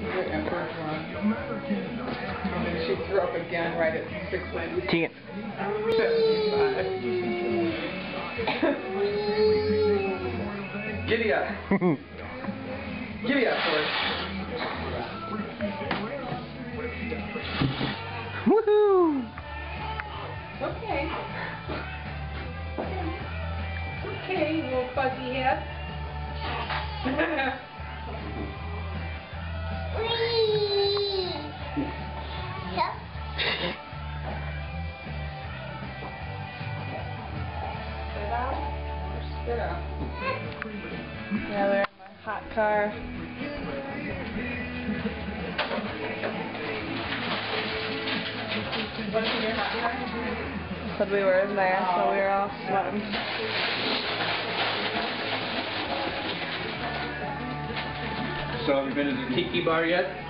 The Emperor's Run. And then she threw up again right at 695. Teagan. Giddy up. Giddy up, Forrest. Woohoo! Okay. Okay, you little fuzzy head. Yeah, we're in my hot car. Said we were in there, so we were all sweating. So have you been to the Tiki Bar yet?